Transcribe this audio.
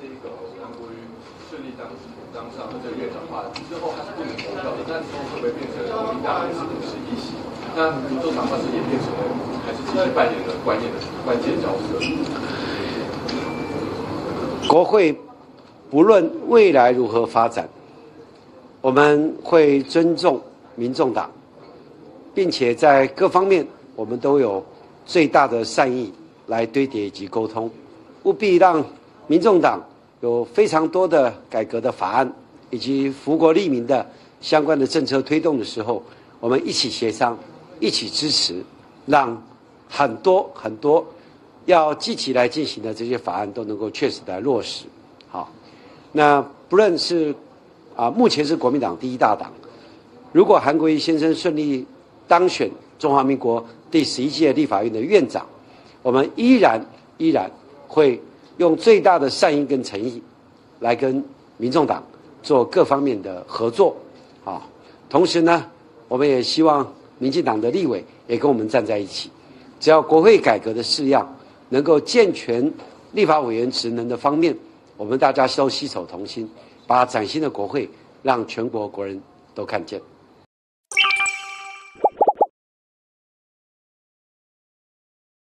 这一个韩国瑜顺利当当上了这个院长话之后，他是不能投票的，但之后会不会变成国民党是是一席？那民众党话是演变成了还是继续扮演了关键的关键角色？国会不论未来如何发展，我们会尊重民众党，并且在各方面我们都有最大的善意来堆叠以及沟通，务必让民众党有非常多的改革的法案以及福国利民的相关的政策推动的时候，我们一起协商，一起支持，让很多很多。要积极来进行的这些法案都能够确实的落实，好，那不论是啊，目前是国民党第一大党，如果韩国瑜先生顺利当选中华民国第十一届立法院的院长，我们依然依然会用最大的善意跟诚意来跟民众党做各方面的合作，啊，同时呢，我们也希望民进党的立委也跟我们站在一起，只要国会改革的式样。能够健全立法委员职能的方面，我们大家都携手同心，把崭新的国会让全国国人都看见。